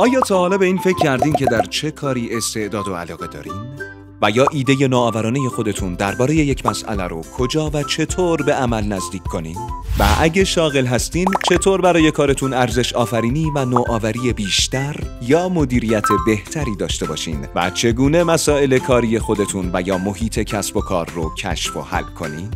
آیا تا حالا به این فکر کردین که در چه کاری استعداد و علاقه دارین؟ و یا ایده نوآورانه خودتون درباره یک مسئله رو کجا و چطور به عمل نزدیک کنین؟ و اگه شاغل هستین چطور برای کارتون ارزش آفرینی و نوآوری بیشتر یا مدیریت بهتری داشته باشین و چگونه مسائل کاری خودتون و یا محیط کسب و کار رو کشف و حل کنین؟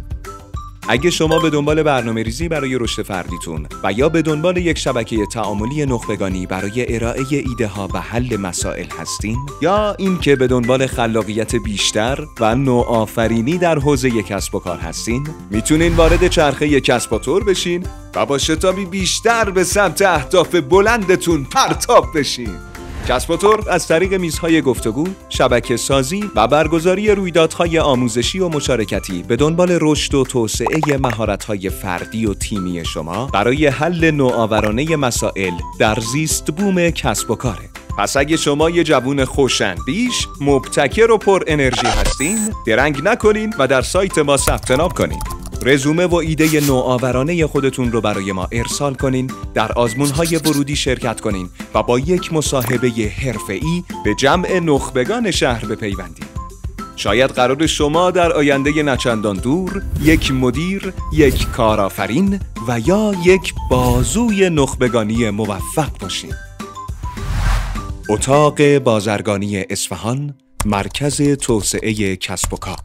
اگه شما به دنبال برنامه ریزی برای رشد فردیتون و یا به دنبال یک شبکه تعاملی نخبگانی برای ارائه ایده ها و حل مسائل هستین یا اینکه به دنبال خلاقیت بیشتر و نوآفرینی در حوزه کسب و کار هستین می‌تونین وارد چرخه کسب و تور بشین و با شتابی بیشتر به سمت اهداف بلندتون پرتاب بشین. کسب و تور از طریق میزهای گفتگو، شبکه سازی و برگزاری رویدادهای آموزشی و مشارکتی به دنبال رشد و توسعه مهارت‌های فردی و تیمی شما برای حل نوآورانه مسائل در زیست بوم کسب و کاره. پس اگه شما یه جوون خوشندیش، مبتکر و پر انرژی هستین، درنگ نکنین و در سایت ما ثبت نام کنین. رزومه و ایده نوآورانه خودتون رو برای ما ارسال کنین در آزمونهای ورودی شرکت کنین و با یک مصاحبه حرفه‌ای به جمع نخبگان شهر بپیوندید شاید قرار شما در آینده نچندان دور یک مدیر، یک کارآفرین و یا یک بازوی نخبگانی موفق باشین. اتاق بازرگانی اصفهان مرکز توسعه کسب و کار.